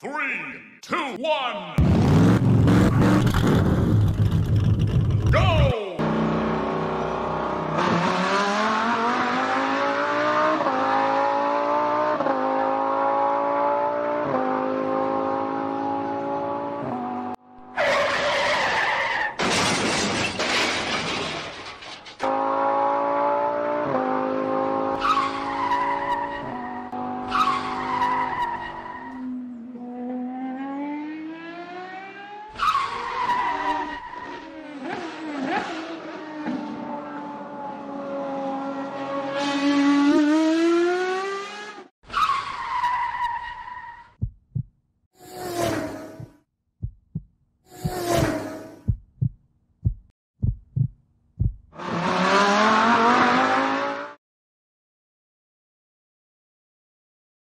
Three, two, one.